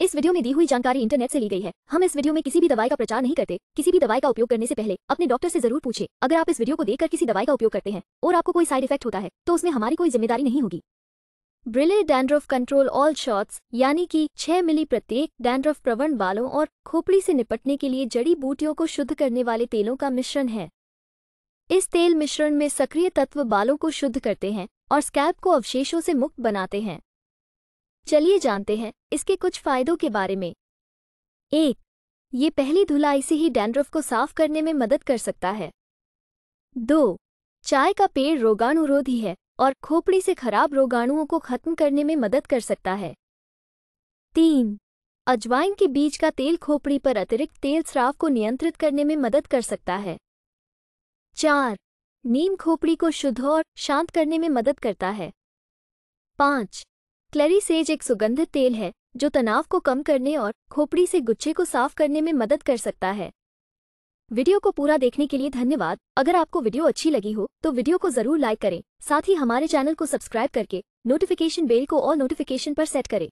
इस वीडियो में दी हुई जानकारी इंटरनेट से ली गई है। हम इस वीडियो में किसी भी दवाई का प्रचार नहीं करते। किसी भी दवाई का उपयोग करने से पहले अपने डॉक्टर से ज़रूर पूछे। अगर आप इस वीडियो को देखकर किसी दवाई का उपयोग करते हैं और आपको कोई साइड इफ़ेक्ट होता है तो उसमें हमारी कोई ज़िम्मेदारी नहीं होगी। ब्रिले डैंड्रफ कंट्रोल ऑल शॉट्स, यानी कि 6 मिली प्रत्येक डैंड्रफ प्रवण बालों और खोपड़ी से निपटने के लिए जड़ी बूटियों को शुद्ध करने वाले तेलों का मिश्रण है। इस तेल मिश्रण में सक्रिय तत्व बालों को शुद्ध करते हैं और स्कैल्प को अवशेषों से मुक्त बनाते हैं। चलिए जानते हैं इसके कुछ फायदों के बारे में। एक, ये पहली धुलाई से ही डैंड्रफ को साफ़ करने में मदद कर सकता है। दो, चाय का पेड़ रोगाणुरोधी है और खोपड़ी से खराब रोगाणुओं को खत्म करने में मदद कर सकता है। तीन, अजवाइन के बीज का तेल खोपड़ी पर अतिरिक्त तेल स्राव को नियंत्रित करने में मदद कर सकता है। चार, नीम खोपड़ी को शुद्ध और शांत करने में मदद करता है। पाँच क्लेरीसेज एक सुगंधित तेल है, जो तनाव को कम करने और खोपड़ी से गुच्छे को साफ़ करने में मदद कर सकता है। वीडियो को पूरा देखने के लिए धन्यवाद। अगर आपको वीडियो अच्छी लगी हो तो वीडियो को ज़रूर लाइक करें। साथ ही हमारे चैनल को सब्सक्राइब करके, नोटिफिकेशन बेल को ऑल नोटिफिकेशन पर सेट करें।